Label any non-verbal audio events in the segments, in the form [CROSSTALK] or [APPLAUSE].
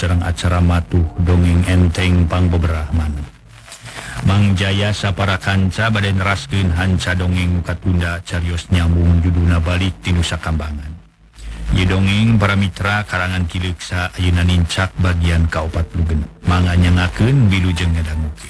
Serang acara matuh dongeng entengpang beberaparaman Bang Jaya sapara kanca baden raskin hanca dongeng Katunda Carios nyambung juduna balik di Nusa Kambangan. Ye dongeng para Mitra karangan kiliksa Ayunan Incak bagian Kaupat Lugen. Manganya ngaken Wilujeng ngadamuki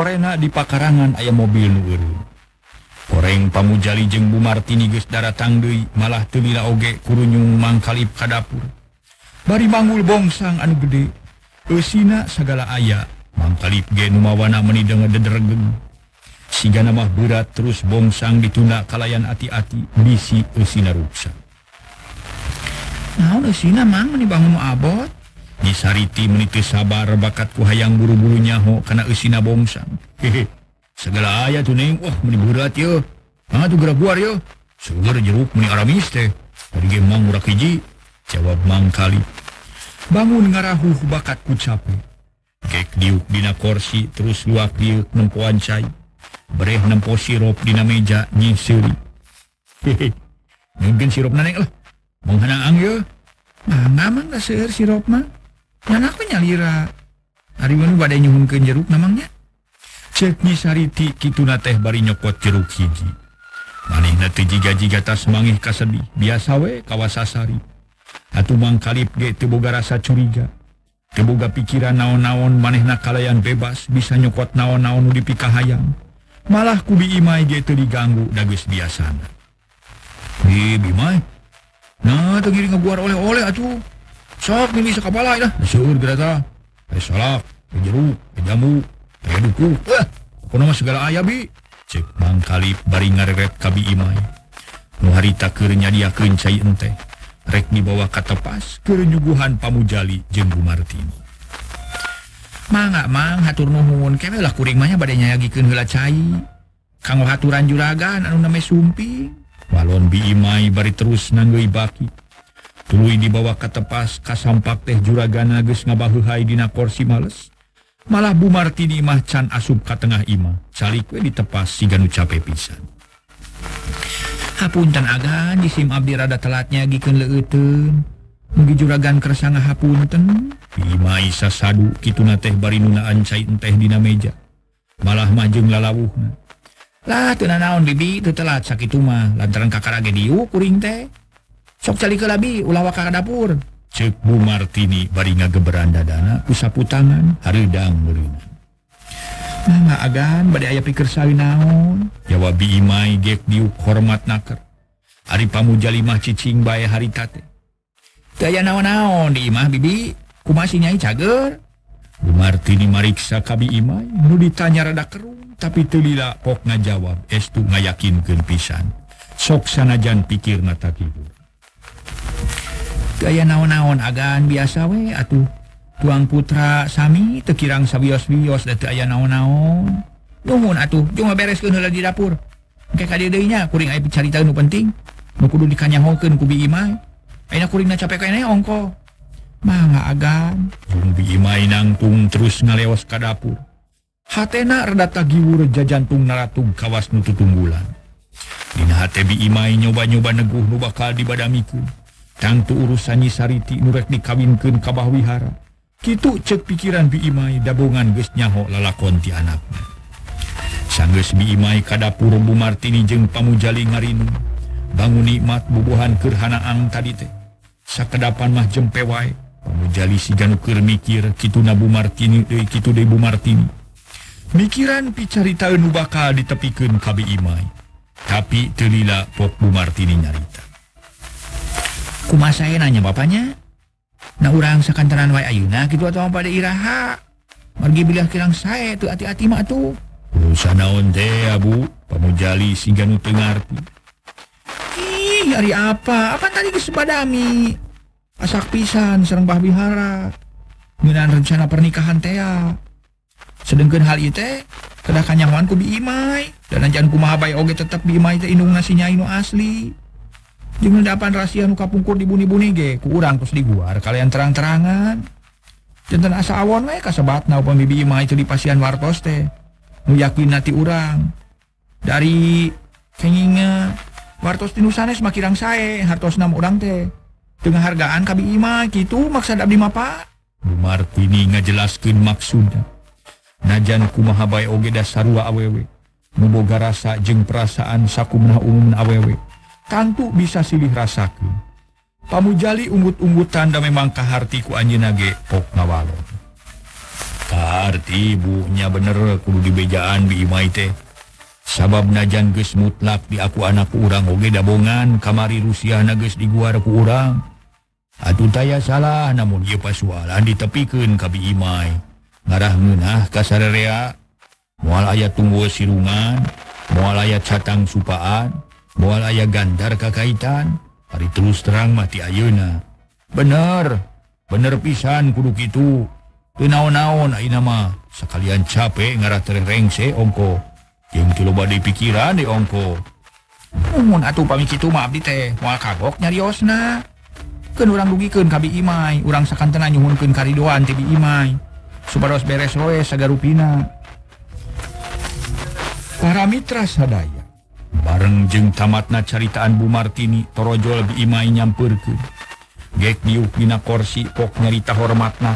sorena di pakarangan ayam mobil nuuru goreng pamujali jeng geus daratang deui, malah tebila oge kurunyung mangkalip ka dapur. Bari manggul bongsang anu gede. Usina segala ge nu mawana meni dengan dederegeng. Sehingga nama berat terus bongsang ditunda kalayan ati-ati bisi Eusina ruksa. Naon Eusina mang? Meni bangun abot. disariti meniti sabar bakatku hayang buru-buru nyaho karena usina bongsang hehe. Segala ayat tuning wah meni burat yo. Ah tuh gerak buar yo. Sugar jeruk meni aramis teh. Dari gemang murah hiji. Jawab mang kali. Bangun ngarahuh bakatku capek kek diuk dina korsi terus luak diuk nempuan cai. Bereh nempo sirup dina meja nyisiri hehe. Mungkin sirup naneng lah. Menghanaang yo. Nah, ngamang lah seueur sirup mah. nyalira hari badai nyun ke jeruk namanya ceknisariti Kituna teh bari nyokot jeruk hiji. Maneh jiga-jiga tas mangih kasedih. Biasa we kawasasari Atuh mangkalip ge teboga rasa curiga. Teboga pikiran naon-naon maneh nakalayan bebas bisa nyokot naon-naon nu dipikahayang. Malah kubi Imai ge diganggu dagus biasana. Bimai nah oleh-oleh atuh. sok milih sekapala lah seur gerata teh salak teh jeruk teh jamu teh duku. Eh. Wah kono mah segala aya bi. Cek mang kalip bari ngareret kabi imai. Nu harita keur nyadiakeun cai ente. Rek dibawa ka tepas keur nyuguhan pamujali jeung Bu Martini. Mangga ah, mang hatur nuhun. Kewe lah kuring mah bade nyayagikeun heula cai. Kanggo haturan juragan anu namanya sumping. Walon bi imai bari terus nanggeuy baki. tulu dibawa ke tepas kasampak teh juragan ngabaheuhay dina porsi males. Malah Bu Martini mah can asup ka tengah Imah. Calik we ditepas si ganu cape pisan. Hapunten agan jisim Abdi rada telatnya gikeun leueuteun mugi juragan kersa ngahapunten. Ima Isa sadu kituna teh bari nunaan cai teh dina meja. Malah majeng lalawuhna. Lah teu naon bibi teu telat sakitu mah lantaran kakak diu kuring teh. sok cali ke labi ulawak ka dapur. Cek Bu Martini bari ngageberan dadana usapu tangan haridang beurina Nah, agan badai ayah pikir sawi naon jawab bi imai gek diuk hormat naker. Hari pamujalimah cicing bae hari tate. Daya naon-naon di imah bibi? Kumasi nyai cager? Bu Martini mariksa kabi imai. Nu ditanya rada kerung tapi telila pok ngajawab estu ngayakinkeun pisan. Sok sanajan pikir nata tidur. gaya naon-naon agan biasa we atuh tuang putra Sami tekirang sabios-bios dan aya naon-naon. Nuhun atuh cuma beres heula di dapur. Kayak nya kuring air cerita nu penting. Nu kudu dikanyahokeun ku Bi Imai ayeuna kuringna capek kene ongko. Mangga agan Bung Bi Imai nangtung terus ngalewas ka dapur. Hatena rada tagiwur jajantung naratung kawas nu tutunggulan. Dina hate Bi Imai nyoba-nyoba neguh nu bakal dibadamiku. Tangtu urusan nyisariti nurek dikawinkan Kabah wihara. Kitu cek pikiran Biimai dabungan gesnyaho lalakon ti anaknya sangges Biimai kadapur Bu Martini jeung pamujali ngarinu. bangun nikmat bubuhan kerhanaang tadi teh. Sakedapan mah jempewai pamujali si ganukir mikir kitu nabu Martini eh, kitu debu Martini. Mikiran picarita nu bakal ditepikan KBI Imai. Tapi telila pok Bu Martini nyarita. kuma saya nanya bapaknya. Nah orang sekantaran way Ayuna gitu atau pada Iraha. Pergi bilah kirang saya tuh hati-hati mak tuh. Urusan naon teh abu? Pamujali sehingga nu teu ngarti. Ih hari apa? Apa tadi geus badami asak pisan sareng bah bihara. Ngeunaan rencana pernikahan teh Sedengkeun hal ieu teh kedah kanyahoan ku bi imai. Dan anjan kumaha bae oge tetep bi imai teh indung si nyai nu asli. dapat rahasia muka pungkur dibunyi-buni ge kurang terus diguar. Kalian terang-terangan. Jantan asa awon we kasebat na pembibi mah itu di pasian wartos teh. Nu yakin nati urang. Dari kenginga wartos di nusanes makirang sae hartos nam urang teh. Dengan hargaan kabi ima gitu maksud abdi mapa Martini ngajelaskeun maksudnya najan kumaha bae oge dasarua awewe. Nuboga rasa jeung perasaan sakumna umum awewe. kantu bisa silih rasaku pamujali umgut-unggut tanda memang kahartiku anjinage pok ngawalo. Kaharti ibunya bener kudu dibejaan biimai teh. Sabab najan geus mutlak di aku anakku urang oge dabongan kamari Rusia nages di guar ku urang. Atuh taya salah namun ieu pasualan ditepikeun ka biimai ngarah ngeunah ka sararea moal aya tunggu sirungan moal aya catang supaan. mualaya Gandar Kakaitan. Hari terus terang mati Ayeuna bener bener pisan kuduk itu naon-naon nama sekalian capek ngarah terrengse ongko. Yang coba di pikiran di ongko. Atuh pami kitu mah abdi teh. Moal kagok nyariosna Keun urang dugikeun ka Bi imai. Urang sakantena nyuhunkeun karidoan ti Bi imai. Supados beres roe sagarupina. Para mitra sadaya. bareng jeng tamatna caritaan Bu Martini torojol biimai nyampurku gek diukdina korsi pok nyarita hormatna.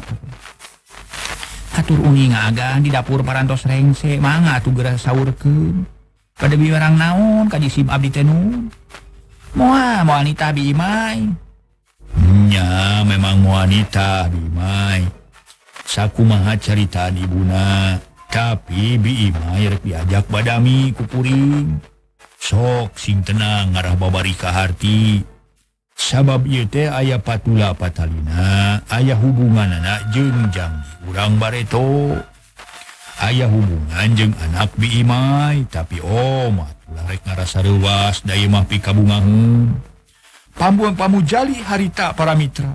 Atur uni ngagan di dapur parantos rengse manga tuh gerah saurkeun. Pada biwarang naon ka jisim abdi teh nun moal bi imai. Nya memang wanita biimai sakumaha caritaan ibuna tapi bi imai rek diajak badami kupuring. sok sing tenang ngarah babari kahati sabab ieu teh aya patula patalina aya hubungan anak jengjang urang bareto. Aya hubungan jeung anak bi imai tapi oh, omat rek ngarasa da ieu mah pambuang pamu pamujali harita para Mitra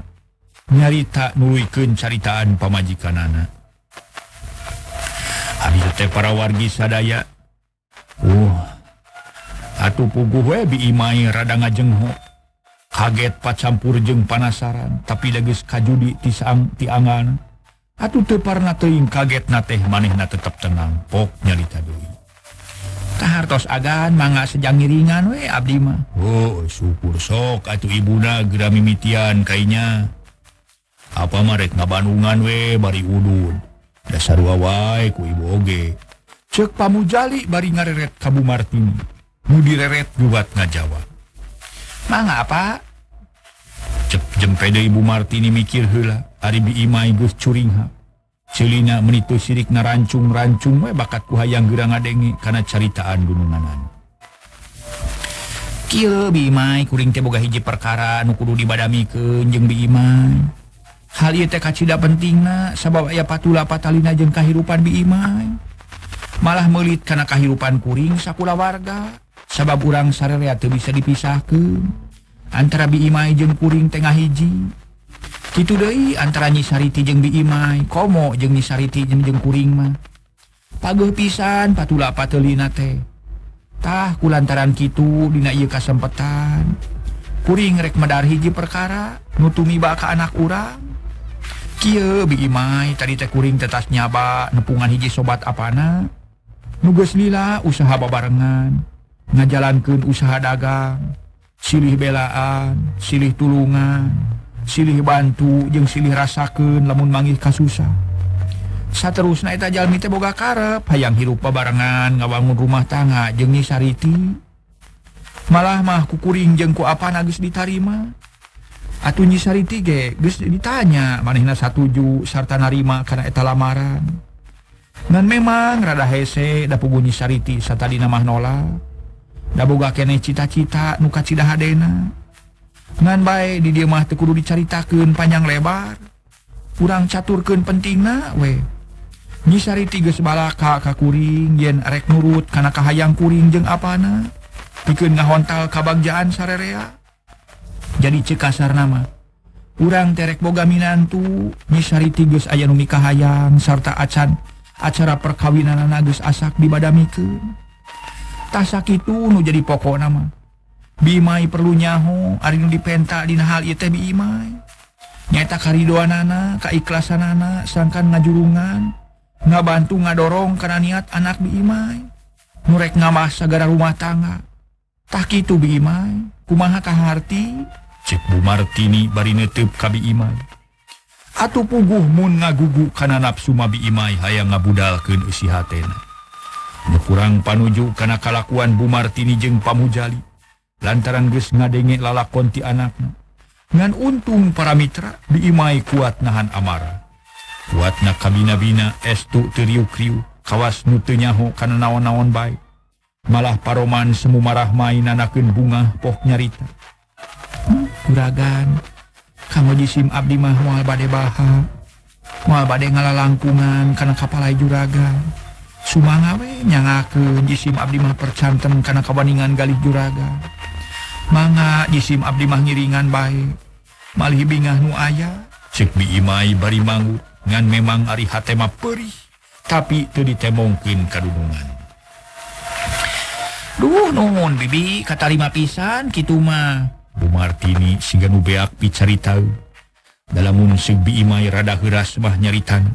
nyarita nuluykeun caritaan pamajikanana. Anak teh para wargi sadaya uh Atuh we bi Imai rada ngajengho. Kaget pacampur jeng panasaran tapi dages kajudi tisang tiangan Atuh teparna teing kaget na teh manehna tetap tenang pok nyalita doi hartos agan mangga sejang ngiringan we Abdi mah. Oh syukur sok atuh ibuna gera mimitian kainya. Apa marek ngabandungan we bari udun. Dasar wae ku ibu oge cek pamujali bari ngareret kabu Martini. direret buat ngajawab. manga apa jempeda Ibu Martini mikir hula, ari bi hela geus curingha Celina menitu sirik na rancung-rancung bakatku hayang geura ngadenge kana caritaan gununganan Bi Bimai kuring teh boga hiji perkara nu kudu dibadamikeun jeung bi Bimai. Hal ieu teh kacida pentingna sabab aya patula patalina jeung kahirupan bi Bimai. Malah meulit kana kahirupan kuring sakula warga. sabab urang sarerea teu bisa dipisahkeun. Antara Bi Imai jeung kuring tengah hiji Kitu deui antara Nyi Sariti jeung Bi Imai, komo jeung nyisariti jeung jeung kuring mah. Pageuh pisan patula patelina tehtah kulantaran Kitu dina ieu kasempetan. Kuring rek medar hiji perkara nutumi baka anak urang. Bi biimai tadi tekuring tetas nyaba nepungan hiji sobat apana. Nuges lila usaha babarengan. ngajalankan usaha dagang silih belaan silih tulungan silih bantu jeung silih rasaken lamun manggih kasusah. Terus naikjalmi boga karep. Hayang hirup barengan ngawangun rumah tangga jeni Sariti malah mah kukuring jengku apa nagus ditarima? Atnyi Sariti ge ditanya manehna satuju sarta narima karena eta lamaran? Dan memang rada hese dapu bunyi Sariti satadinamah nolak. daboga kene cita-cita nu kacida hadena ngan baik di diamah tekuru dicaritakan panjang lebar. Kurang caturkan penting na we nyisari tiga balaka ka kuring yen rek nurut kana kahayang kuring jeung apana. Pikeun ngahontal kabagjaan sarerea. Jadi cekasar nama. Kurang terek boga minantu nyisari tiga aya nu mikahayang sarta acan acara perkawinan nagus asak dibadamikeun. tasa itu nu jadi pokok nama. Bimai perlu nyahu Ari nu dipenta dina hal ieu teh Bimai nyata karidoan anak keikhlasan anak sangkan ngajurungan nggak bantu ngadorong karena niat anak Bimai nurek ngamah sagara rumah tangga. Tak itu Bimai kumaha kaharti? Cek Bu Martini bari neuteup ka Bimai atuh puguh mun ngagugu kana nafsu ma Bimai hayang ngabudalkeun usi hatena. kurang panuju karena kalakuan Bu Martini jeung pamujali. Lantaran geus ngadenge lalakon ti anaknya ngan untung para mitra diimai kuat nahan amarah kuat na kabinabina estu teriu kriu kawas nutunyahu karena naon-naon baik malah paroman semu marah main anakin bunga poh nyarita. Juragan hmm, kamu jisim abdi mah mual bade baha. Mual bade ngalalangkungan karena kapalai juragan. sumangawenya jisim Abdimah percanten karena kawaningan Galih juraga. Manga jisim Abdimah ngiringan baik malih bingah nu aya. Cekbiai bari manggu ngan memang Ari hatema perih tapi itu ditemongkin kadunungan Duh nungun bibi kata lima pisan gitu mah. Bu Martini sehingga nubeak picarita dalam mun segbi imai rada heras mah nyaritan.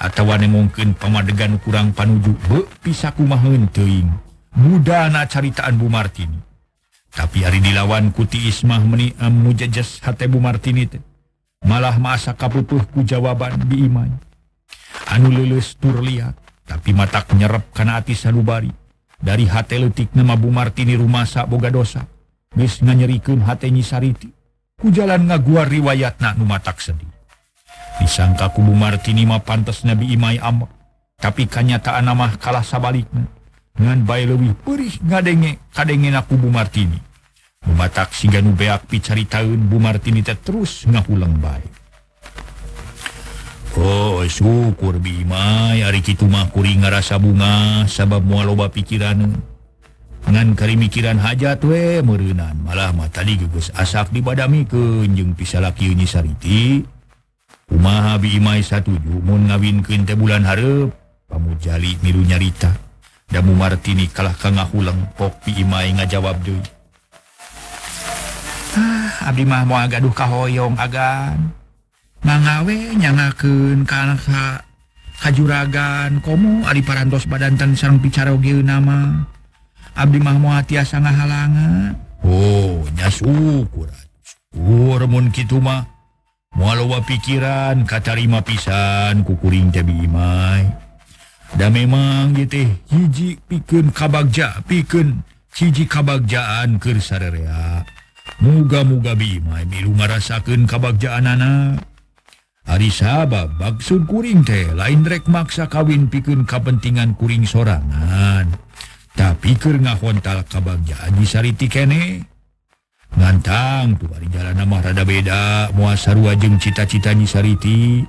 atau mungkin pemadegan kurang panuju bepisakumaun teing mudana caritaan Bu Martini. Tapi hari dilawan kuti Imah meniam mujajas Bu Martini teh. Malah masa kaputuhku jawaban diiman anu lulus tur lihat tapi mata nyerep karena hati salubari. Dari hat letik nama Bu Martini rumah sak boga dosa. Bis nyerikum hatnyi sariti. Ku jalan ngaguar riwayat na nu matak sedih. disangka kubu Martinima pantas Nabi Imai Am. Tapi kanyataan nama kalah sabaliknya ngan bay lebih perih ngadenge kadenge na kubu Martini. Bumatak si ganu beak picari tahun Bu Martini teh terus ngahulang baik. Oh syukur bima hari kitu mah kuring ngarasa bunga sabab mual loba pikiran ngan kari mikiran hajat we merenan malah mata di gugus asak dibadami ke jeng pisalaki Unisariti Umaha Bimai satuju mun ngawinkeun teh bulan hareup. Pamujali milu nyarita. Damu Martini kalah ka ngahuleng pok bi Imai ngajawab deui. ah, Abdi mah mau gaduh kahoyong agan. Mangawe nyangakeun kana ka kajuragan komo ari parantos badantan sareng bicara mah. nama. Abdi mah mau tiasa ngahalangan oh nya syukur syukur mun kitu mah. mualowa pikiran katarima pisan kukuring Bimai dan memang gitu hiji pikun kabagja pikun hiji kabagjaan kersarea muga-muga Bimai milu merasakan kabagjaan anak Ari sabab baksud kuring teh lain rek maksa kawin pikeun kepentingan kuring sorangan. Tapi ke ngahontal kabagjaan disariti kene. ngantang tuh jalan rada beda. Muasarua jeung cita-cita nyisariti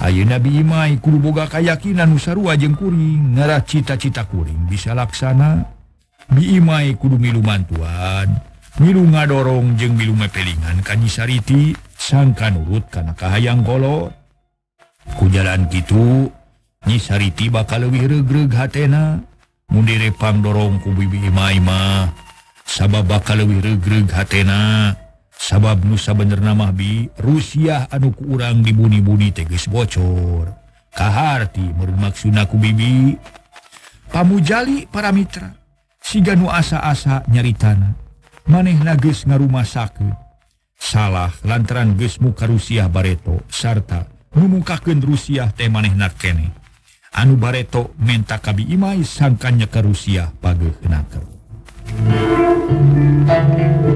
Ayo Nabi Imai kudu boga kayakinan nu sarua jeung kuring. Ngarah cita-cita kuring bisa laksana. Biimai kudu milu mantuan milu ngadorong jeung milu mepelingan kanyisariti sangkan urut karena kahayang kolot. Ku jalan gitu nyisariti bakal lebih regreg hatena. Mundire pang dorong ku bibi Imaimah sabab bakal lewihregreg hatena. Sabab Nusa benerna Mahbi Rusia anuku urang dibunibuni teges bocor. Kaharti bermaksunaku bibi. Pamujali para Mitra siganu asa-asa nyaritana. Maneh nages ngarumah sakit salah lantaran gesmuka Rusia Bareto sarta memukakan Rusia teh maneh nakene anu Bareto menta kabi imai sangkannya ke Rusia pagi kenaker Thank you.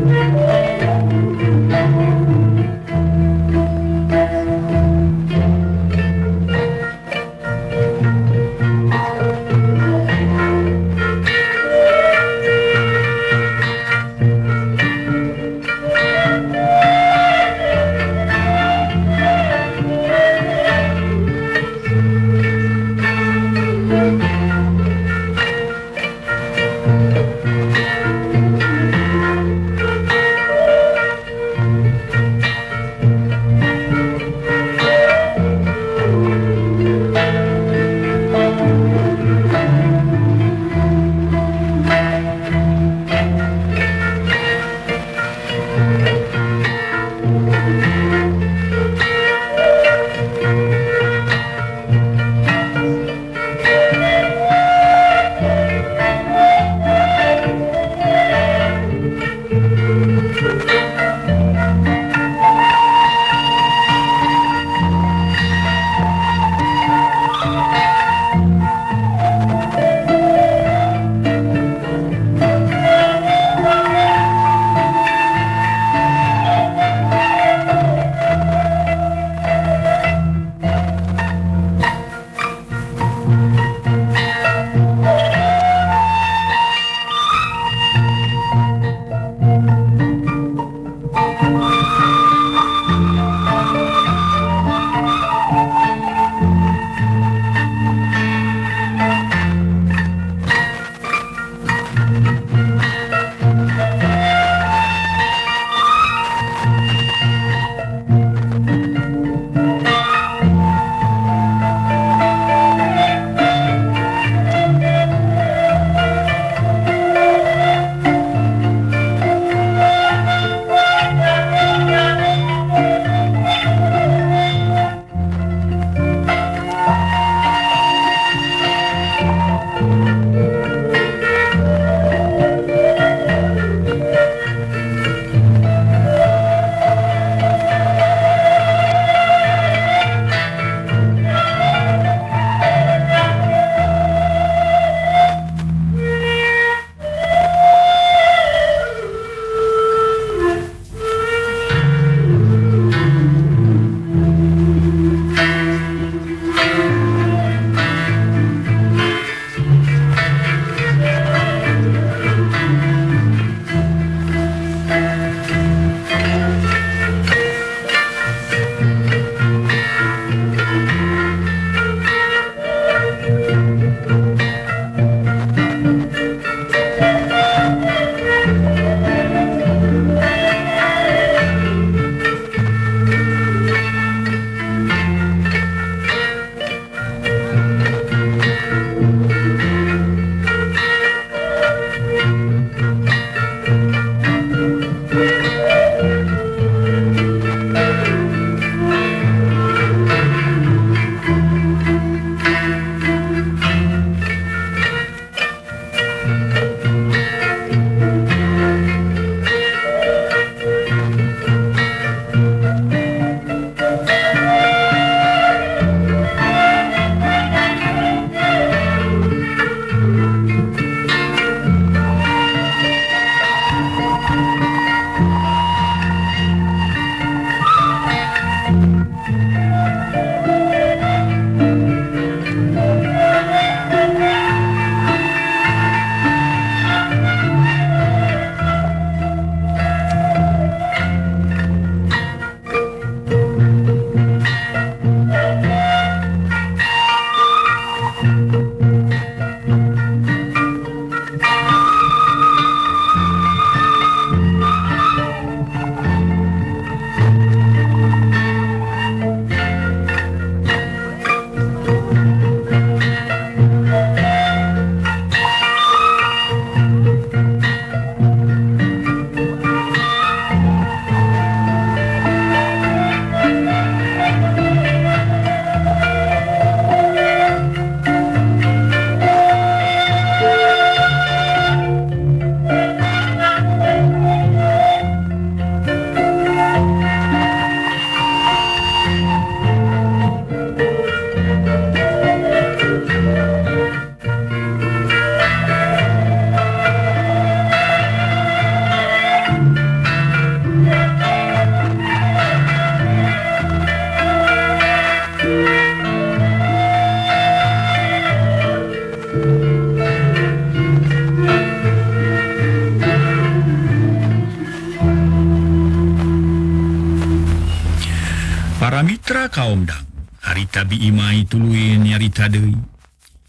Abi Imai tuluin nyarita Dewi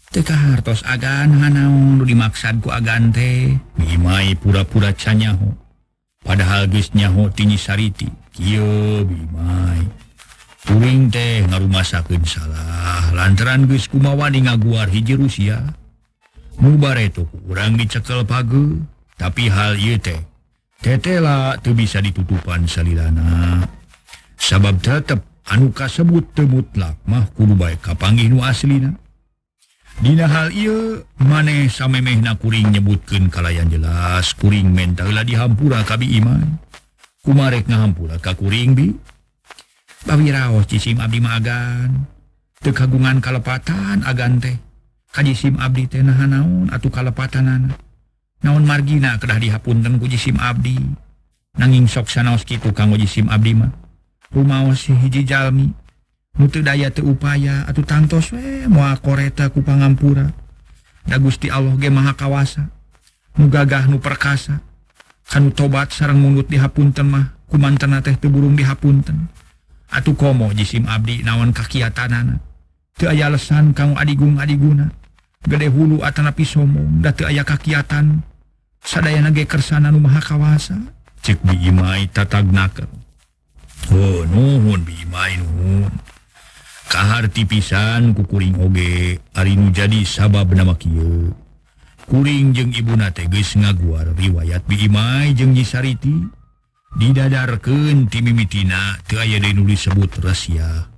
teka hartos agan Hanaung dimaksad ku agante Bimai pura-pura canyaho. Padahal geus nyaho gesnyaho tinisariti Kieu Bimai puring teh ngarumasakeun salah. Lantaran guys kumawani ngaguar hiji Rusia. Mubare itu kurang dicekel page. Tapi hal ieu teh tetela teu bisa ditutupan salilana. Sabab tetep anu kasebut temutlak mahkulu baik kapangginu aslina Dina hal ia maneh samemehna kuring nyebutkan kalayan jelas kuring mentallah dihampura kabi iman. Kumarek ngahampura ka kuring bi. Bawiraos cisim abdi magan tekagungan kalepatan agan teh. Kajisim abdi teh naha naon atuh kalepatanana naon margina kedah dihapunten ku jisim abdi. Nanging sok sanaos kitu kanggo jisim abdi mah. rummaos hiji Jalmi. Mutu daya teu upaya. Atau tantos we moal koreta ku pangampura. Da Gusti Allah ge Maha kawasa. Nu gagah nu perkasa. Kanu tobat sareng mulut dihapunten mah kumantena teh teu burung dihapunten. Atuh komo jisim abdi naon kakiatanana teu aya lesan kang adigung adiguna gede hulu atanapi sombong da teu aya kakiatan. Sadayana ge kersana nu maha kawasa. Cek diimai tatagnakeun Kahar tipisan kukuring oge Arinu jadi sabab nama Ky Kuring jeung Ibuna teges ngaguar riwayat Bimai jeung nyisariti. didadarkan timimitina aya nu sebut rahasia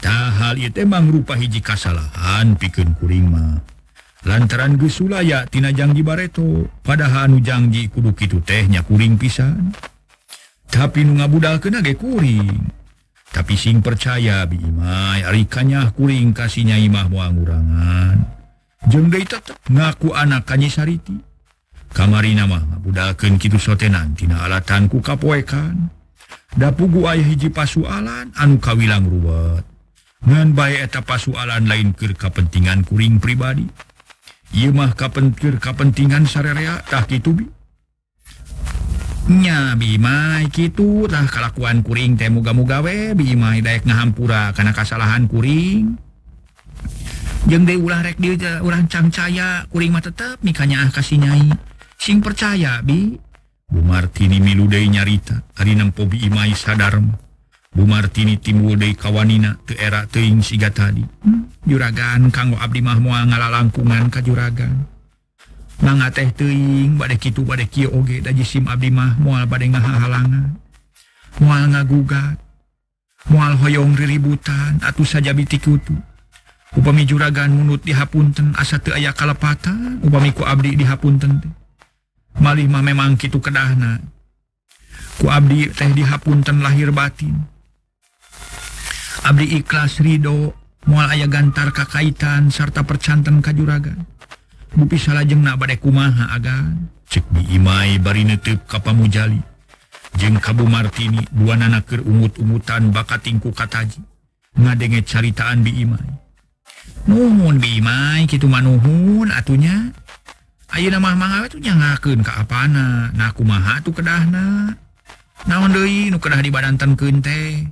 tahal emang rupa hiji kasalahan piken kuringma lantaran gesulayatinajangji Bareto padahan ujangji kudu Kitu tehnya kuring pisan. tapi nu ngabudal ke nage kuring. Tapi sing percaya Bimai Arikanya kuring kasihnya Imah muangurangan jengde tetap ngaku anak Kanyisariti kamari nama ngabudalkeun Kitu sotenan tina alatan ku kapoekan. Dapugu ayah hiji pasualan anu kawilang ruwet. Ngan bae eta pasualan lain keur kepentingan kuring pribadi. Imah kapentir kepentingan sarereatah Kitubi nya Bima gitutah kelakuan kuring teh muga-mugawe Bima Day ngahampura karena kasalahan kuring. Jeng de ulah rek dia orang cangcaya kuring mah tetap nikahnya ah kasih nyai sing percaya bi. Bu Martini miluday nyarita hari nempo bi imai sadarma Bu Martini timbul dari kawanina ke era teing siga tadi. Hmm? juragan kanggo abdi mah moal ngalalangkungan ka juragan. Nga teh teing bad gitu bad oge dajisim Abdimah mual bad ngahalangan mual ngagugat. Mual hoyong riributan atuh saja bitikutu upami juragan munut dihapunten asa teu aya kalepatan upami ku abdi dihapunten teh. Malih mah memang kitu kedahna. Ku abdi teh dihapunten lahir batin. Abdi ikhlas Ridho mual aya gantar kakaitan sarta percanten kajuragan. bisa lajeng na badai kumaha agan cek diimai bari netup kapamujali jeng Kabu Martini dua nanaker umut-umutan bakatingku kataji. Ngadenge caritaan diimai nuhun diimai gitu manuhun atunya Ayo nama mangga tuh nyangakeun ka apana? Nah kumaha tuh kedahna? Naon deui nu kedah di badantenkeun teh?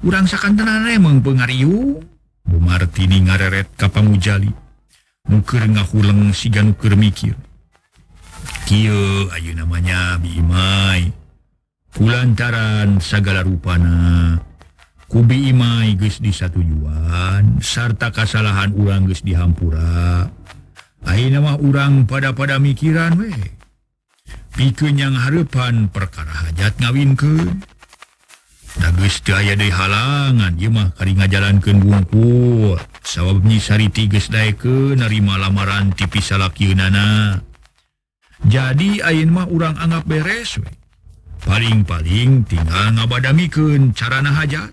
Urang sakantenana emang pengariung Bu Martini ngareret ka pamujali. nuker ngahuleng siga nuker mikir. Kio Ayu namanya Bimai kulantaran segala rupana. Kubi Imai geus di satujuan sarta kesalahan urang geus dihampura. Ayu nama urang pada pada mikiran we. Pikeun yang harapan perkara hajat ngawin ke aya di halangan. Imah kari ngajalankeun ke sawab nyisari tiges da ke narima lamaran tipis salak Yunana jadi mah urang anggap beres we. paling-paling tinggal ngabadamikeun carana hajat.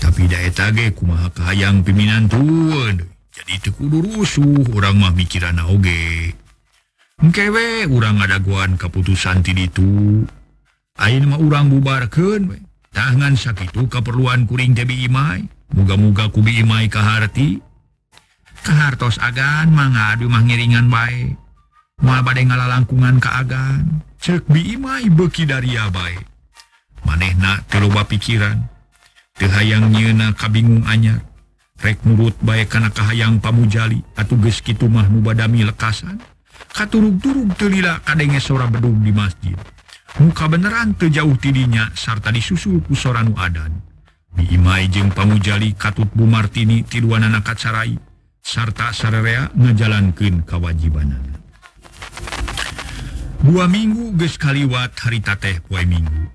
Tapi daetage kumaha kahayang pimpinan tuan jadi tekudu rusuh urang mah mikiran oge. Mungkinkewe urang ada guaan keputusan ti Ayin mah urang bubarken tangan sakit keperluan kuring Debiimai muga-muga harti. kehati kehartos agan manga rumah ngiringan baik ma badai ngala langkungan keagan cek bi imai beki dari baik manehnak terubah pikiran. Hayang nyena kabingung anyar. Rek nurut baik kana kahayang pamujali. Atau geski mah mubadami lekasan. Katurug-turug telila kadenge sora bedung di masjid. muka beneran terjauh tidinya sarta disusul kusoranu Adan diimai jeng pamujali Katut Bu Martini tiruan anak kacarai, sarta sarerea ngajalankeun kewajibanan dua minggu ges kaliwat harita teh poe minggu.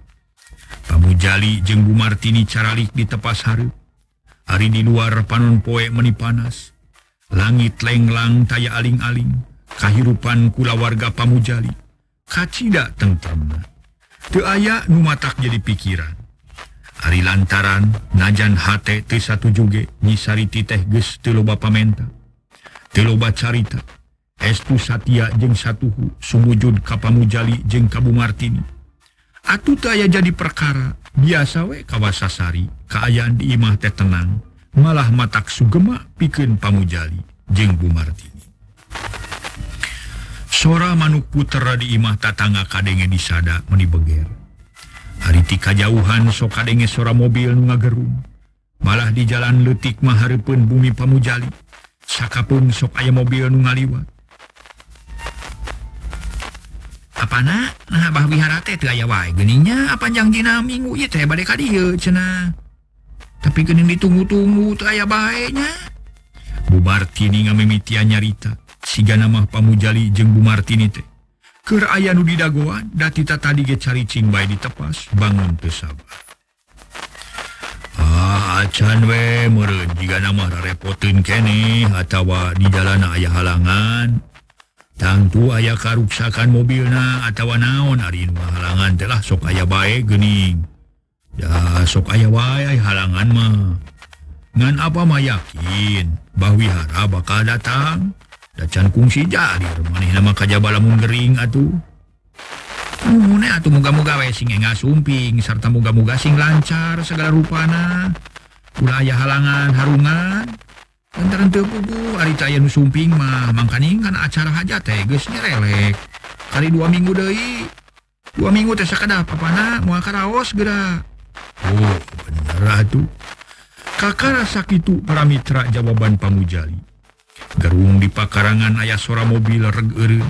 Pamujali jeng Bu Martini caralik di tepas hari hari di luar panon poe meni panas langit lenglang taya aling-aling kehidupan kula warga pamujali. kacita tentrem aya numatak jadi pikiran. Hari lantaran najan HTT1 juge nyisariti teh geloba pamenta. Teloba carita. Estu Satya jeng satuhu sumujud kapamujali jeng Kabu Martini atuh aya jadi perkara biasa we kawasasari keayaan diimah teh tenang malah matak Sugema piken pamujali jeng Bu Martini sora manuk putra di imah tatangga kadenge disada menibeger hariiti kajauhan so kadenge sora mobil nu ngagerung malah di jalan letik maharipun bumi pamujali. Sakapun sok aya mobil nu ngaliwat. Apana nah bah wihara teh teu aya wae. Geningnya panjang dina minggu? Ieu teh bade ka dieu cenah. Tapi gening ditunggu-tunggu teu aya bae nya. Bubar tini ngamimitian nyarita. siga nama pamujali jeung Bu Martini teh. Keur aya nu didagoan datita tadi gecari di tepas bangun sabar. Ah canwe meureun jiga nama repotin kene atawa di jalan aya halangan. Tangtu aya karuksakan mobilna atawa naon hari halangan telah sok aya baik gening ya sok aya wae halangan mah. Ngan apa mah yakin bahwihara bakal datang. dacan kungsi jadi maneh nama lamun gering atuh Mune atuh muga-muga we sing enga sumping sarta muga-muga sing lancar segala rupana. Ulaya halangan harungan Tenteren teu pugu ari taya nu sumping mah mangkaning kan acara hajat teh geus nyerelek. Kali dua minggu deui. Dua minggu teh sakada papana moal karaos geura. Oh, bener atuh. Kakara sakitu para mitra jawaban pamujali. gerung di pakarangan ayah sora mobil regeur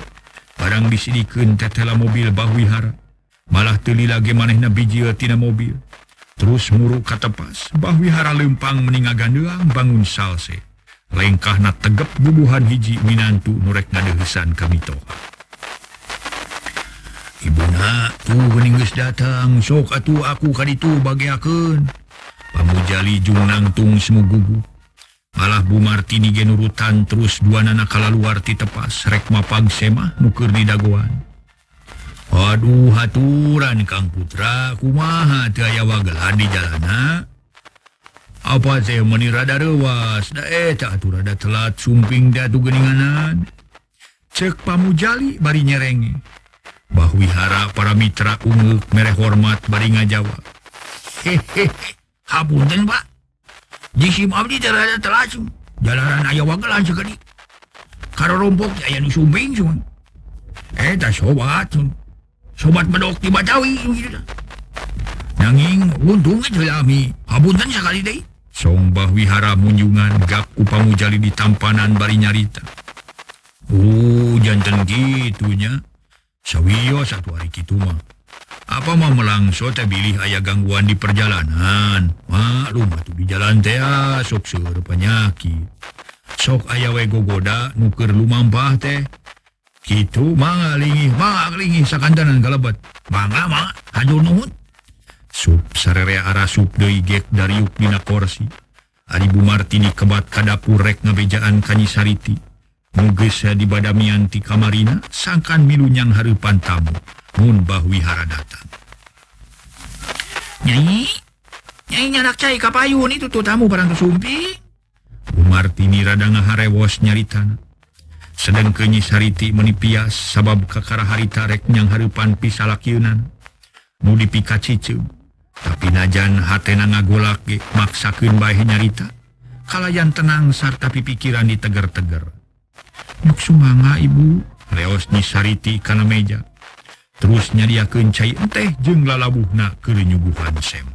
barang disidikun tetela mobil bahwihara malah telila lagi manehna bijitina mobil. Terus muruk katepas bahwihara lempang meningagan doang bangun salse. Lengkah na tegep bubuhan hiji minantu nurek ngadehesan kami toha. Ibuna tuh meninggus datang. Sok atuh aku kali itu bagi akun pamujali jungnangtung semua gugu. Allah Bu Martini genurutan terus dua nanakala luarti tepas. Rekma pagsema nuker di dagoan. Waduh haturan Kang Putra. Kumaha aya wagelan di jalana? Apa saya menirada rewas? Eh, rada telat sumping datu geninganan. Cek pamujali bari nyerenge bahwihara para mitra unguk mereh hormat bari Jawa Hehehe, hapunten Pak. jisim Abdi terhadap terlangsung jalanan aya wagelan segede karo rompok aya nu sumbing sun. Eh, Eta sobat sun. Sobat bedok di Batawi gitu nanging untung itu lami habutan sekali deh. Sombah wihara munjungan gak kupamu jali di tampanan bari nyarita. Oh, jantan gitunya. Sawiyo satu hari gitu mah. apa mau melangso teh bilih ayah gangguan di perjalanan. Maklum tuh di jalan teh ah, sok seur penyakit. Sok aya wegogoda nuker lumampah teh. Gitu mangga lingih sakantanan kalebat. Mangga ma hajur nuhun. Sup sarere arah sup deui gek dari yuk dina korsi. Ari Bu Martini kebat ka dapur rek ngabejaan kanyisariti mugesa dibadamianti kamarina sangkan milunyang harepan tamu munbah wihara datang nyai nyai nyanak cai kapayun itu tuh tamu barang kesumpi Martini rada ngaharewos nyaritan sedang kenyis hariti menipias sabab kakara harita rek yang harepan pisalakyunan nu dipika cicum tapi najan hatena ngagolak maksakeun bae nyarita. Kalayan tenang sarta pipikiran diteger-teger. Sumanga Ibu. Leos nyisariti kana meja. Terus nyadiakeun cai teh lalabuhna keur nyuguhan sem.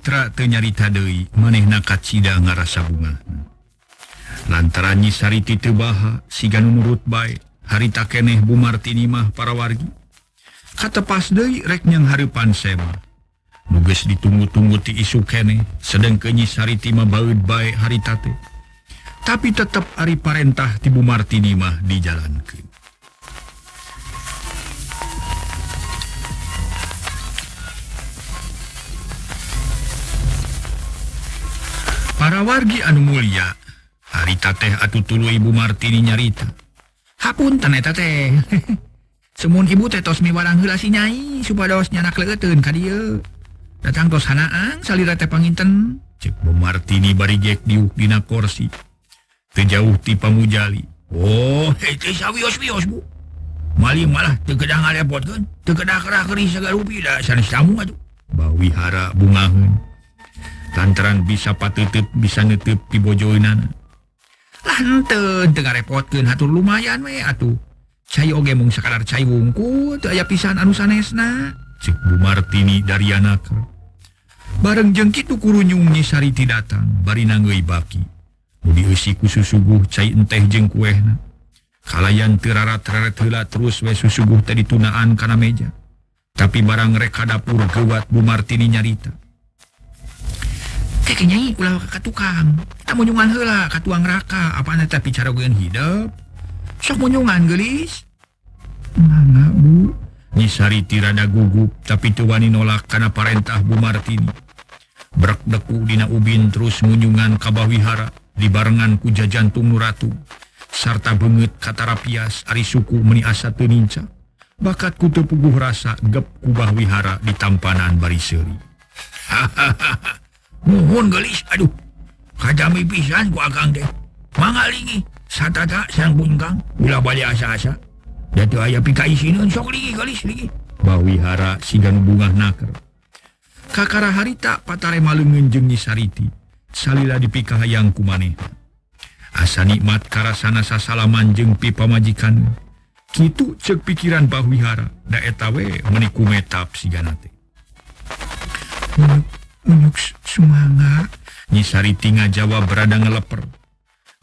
Citra tenyarita Dewi maneh nakat ngarasa bunga. Lantaran nyisariti tebaha sigan nurut baik harita keneh Bumartini mah para wargi kata pas Dewi reknyang Harpan sema. Nuges ditunggu-tunggu ti isu kene sedang kenyisariti mah baut baik haritate tapi tetap Ari parentah ti Bumartini mah dijalankan para wargi anu Mulia harita teh atuh tulu Ibu Martini nyarita. Hapun taneta teh. [LAUGHS] Semun ibu teh tos miwarang heula gelasi nyai supados nyanak leuteun ka dieu. Datang tos hanaan salira teh panginten. Cek Bu Martini bari jek diuk dina kursi teu jauh ti pamujali. Oh teh sawios wios Bu. Mali malah teu kedah ngarepotkeun teu kedah kerah keris sagala rupi. Da sanes tamu atuh. Bawihara bungaheun lantaran bisa patutip bisa nutup dibojoinantegara repotkan hatur lumayan we atuh. Cai oge mung sekadar cai wungku aya pisan anu sanesna. Cek Bu Martini dari anak bareng jengki tukuru nyungi sariti datang bari nanggei baki. Budi usiku susuguh cai enteh jeng kuehna. Kalayan terarat terarat hela terus we susuguh tadi tunaan karena meja. Tapi barang reka dapur gewat Bu Martini nyarita. kayaknya ulah ka tukang tak munyungan hela ke tuang raka. Apa nanti tapi cara gue hidup sok munyungan gelis mana bu. Nyisari tirada gugup tapi tuwani nolak karena parentah Bu Martini. Berak deku dina ubin terus munyungan ka bawihara dibarengan kuja jantung nuratu sarta beungeut katarapias ari suku meni asa teninca bakat kutu puguh rasa gep kubah wihara di tampanan bariseri. hahaha [LAUGHS] mohon gelis Aduh. Kajami pisan guagang deh. Satata sang bungkang. Bila balik asa-asa. Bawihara sigan bunga naker. Kakara harita patare malungeun jeung Nyi sariti. Salila dipika hayang maneh asa nikmat karasana sasalaman jeng pipa majikan Kitu cek pikiran Bawihara. Daetawe meniku metap siganate semangat. Nyisaritinga Jawa berada ngeleper.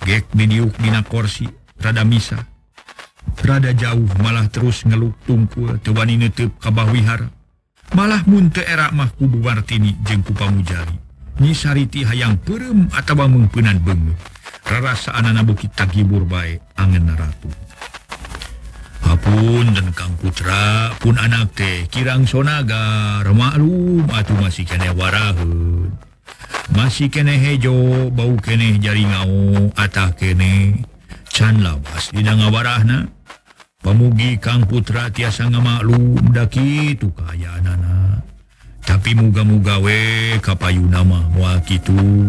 Gek didiukdina korsi rada misa. Rada jauh malah terus ngeluk tungkul tewani nutup kabahwihara malah munte erak mahku buwartini jengku pamujari. Nyisariti hayang perem atau mengpenan bengu. Rarasa anana bukit tagibur bae angen naratu. pun dan Kang Putra pun anak teh kirang sonaga. Maklum atau masih kenewara masih kene hejo bau kene jaringau atah kene can lawas di ngawarahna pemugi Kang Putra tiasa ngamaklum daki tu kaya nana tapi muga-muga we kapayu nama moal gitu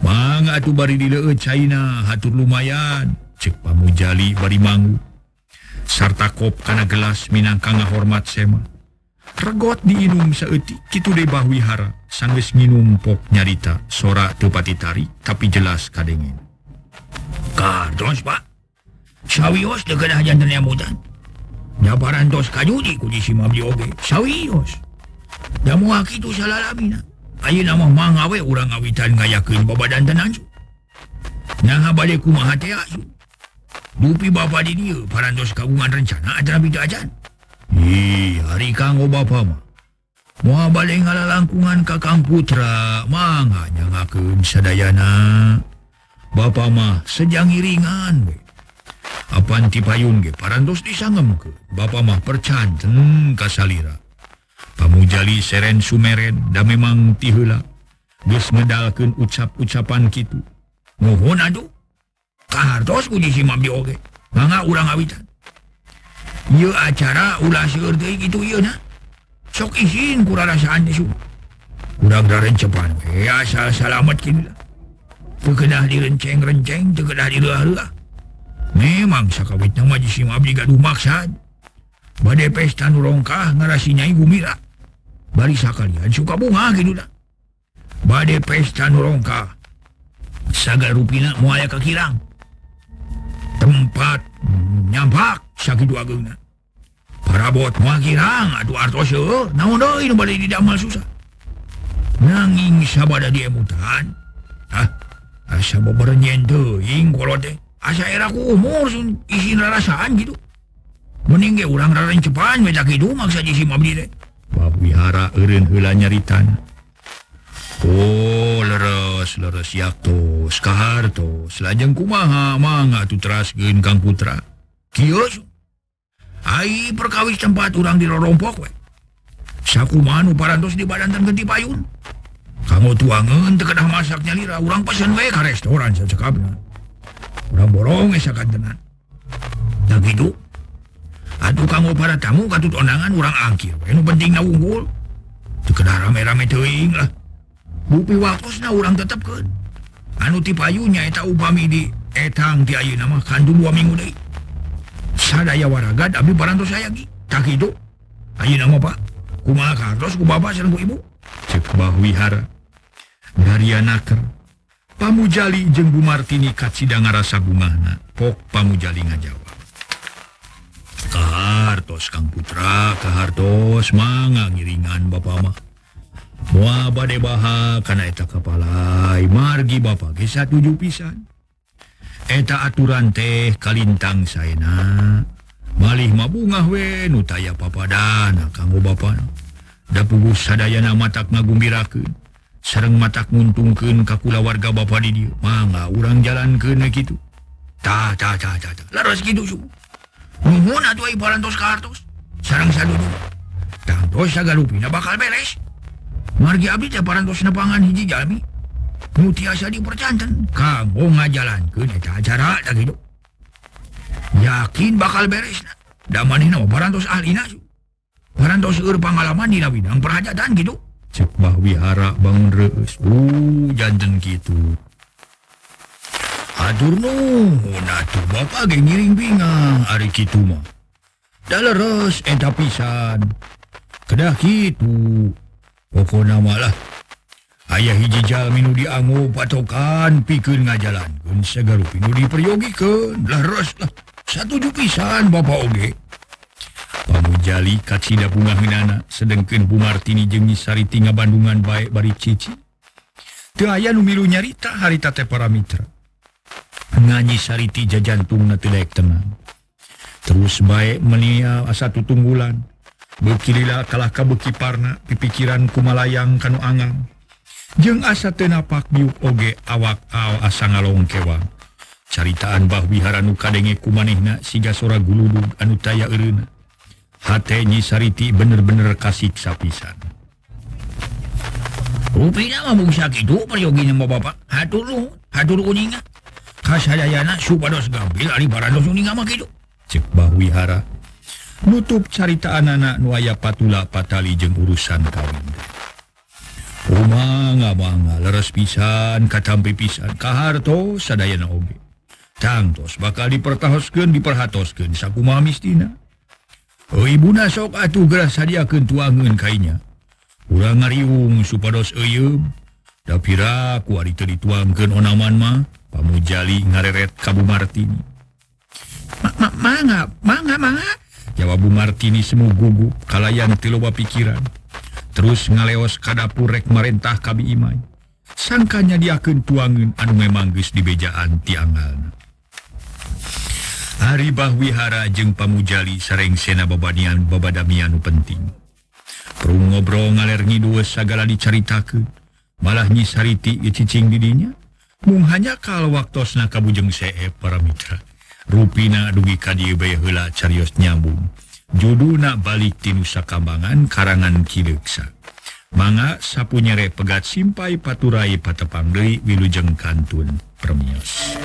Mang atuh bari di China hatur lumayan. Cek pamujali bari manggu sarta kop kana gelas minangka ngahormat sema. Regot diinum saeuti, kitu deui Bah Wihara. Sanggeus nginum pok nyarita sora tepati tari tapi jelas kadengin kados pak. Sawios degedah jantan yamutan nyabaran dos kajudi ku disimam di oge. Sawios damu akitu salalabina ayo nama mangawe urang awitan ngayakin babadan tenan nah balik kumaha teh asu Dupi bapa di parantos kagungan rencana acara ajan Hi hari kanggo bapa mah. Mua balik ngalah langkungan Kakang Putra. Manganya ngakeun sadayana Bapa mah sejang iringan we Apan ti payun ge parantos disangemkeun Bapa mah percanten kasalira Pamujali Seren Sumeren da memang ti heula. Geus ngedalkeun ucap-ucapan kitu. Mohon aduh kantos ku si mabdi oge. Mangga urang awitan. Ieu acara ulah seueur deui kitu ieu na sok isin ku rarasaan di subuh. Urang darencepan we asal salamet kieu teu kedah direnceng-renceng teu kedah direuah-reuah memang sakawitna mah si mabdi gaduh maksad bade pesta nu rongkah ngarasi nyai gumira. Bari sakalian suka bunga kitu na bade pesta nu rongkah. Saga rupina moal ka kirang tempat nyampak. Sakit agena parabot muakirang aduh artos naon deui nu bade didamal susah. Nanging sabada dia mutan. Ah, ah asa boberenyen teuing kolot teh asa era ku umur sun. Isi rasaan gitu. Mending ge urang raran cepan. We kidu maksa di si mabdi teh bapak wihara eureun heula nyaritan. Oh leres leres. Yaktos kahartos lajeng kumaha mangga tu terasgen Kang Putra. Kios Hai perkawis tempat urang di rorompok we. Sakumaha nu parantos di badan dan ganti payun kamu tuangan kedah masaknya lira urang pesen we ka restoran sacekapna. Urang borong esakan tenan Da gitu Aduh kamu para tamu katut onangan urang angkir we. Nu penting na unggul. Terkena rame-rame teuing lah. bupi wakosnya urang tetap ke anuti payunya eta upami di etang diayu nama kandu dua minggu deh sadaya waragad abdi parantos saya gi. tak itu. Ayu nama pak. Kumaha kantos ku bapak sareng ku ibu? Cek bah wihara Darya naker pamujali jeung Bu Martini kacida ngarasa bungahna. Pok pamujali ngajawab. Kahartos Kang Putra kahartos manga ngiringan bapak mah. mua bade baha karena eta kepala margi Bapak ge tujuh pisan. Eta aturan teh kalintang sayna malih mabungah we nutaya papadana kanggo Bapak dapugu sadayana matak ngagumbirakeun. Sareng matak nguntungkeun ka kula warga bapa di dieu. Mangga urang jalankeun kitu. Ta ta ta ta, ta. laros kitu su. Nuhun atuh ai parantos kartos sareng sadudu. Tangtos sagalupina bakal beres. Margi abdi teh parantos nepangan hiji jalmi. Nu tiasa dipercanten. Kanggo ngajalankeun eta acara da kitu. Yakin bakal beres na. Da manehna parantos ahlina. Parantos eur pangalaman dina bidang perhajatan gitu. Cek bah wihara bangun reus. Uh, janten gitu. Atur nuhun atuh bapak ge ngiring bingang ari kitu mah. Da leres eta pisan. Kedah kitu. pokok namalah ayaah jalmi minu dianggu patokan pikir ngajalan segar diperyogi kelah satuju pisan Bapak Oge. Pamujali Jali Katsida bunga Hinana Martini Bumartini jengisari tinggal Bandungan baik bari Cici. Teaya Numilu nyarita haritate para Mitra nganyi Sariti jajantung Telek tenang. Terus baik menia asa tutunggulan. bekililah kalahkah bekiparna pipikiran kumalayang kanu angang. Jeung asa tenapak biuk oge awak aw asa ngalong kewang caritaan bah wihara nu kadenge kumanehna siga sora guludug anu taya ereuna hate nyi sariti bener-bener kasiksa pisan Rupina mah mung sakitu peryoginya mah bapak. Hatur lu hatur kuninga. Kasadayana supados gambil ari barados kuninga mah kitu cek bah wihara. nutup carita anak nuaya patula patali jeung urusan kawin rumah nga leres pisan katampi pisan kaharto sadayana oge tangtos bakal dipertahoskeun diperhatoskeun sakumaha mistina Ibuna sok atuh geras sadiakeun tuangeun kainya. Urang ngariung supados euyeum dapira ku ari teu dituangkeun onaman mah pamujali ngareret kabu Martini. Ma, ma, manga, manga, manga. Jawabu Martini semu gugu kalayan tiloba pikiran. Terus ngaleos kadapurrek merentah Kabi Imai. Sangkanya diaken tuangan anu memanggus di bejaan tiangan Hari Bahwihara jeung pamujali sareng Sena babadian babadamianu penting. Perung ngobrol ngaler dua sagala dicaritakeun. malah nyisariti cicing didinya. Mung hanya kal waktosna kabujeng seep para mitra. ruina dugi Kla Carios nyambung. Juduna balik ti Nusa Kambangan karangan Kideksa manga sapunyere pegat Simpai Paturai Patepangdei Wilujeng Kantun Premios.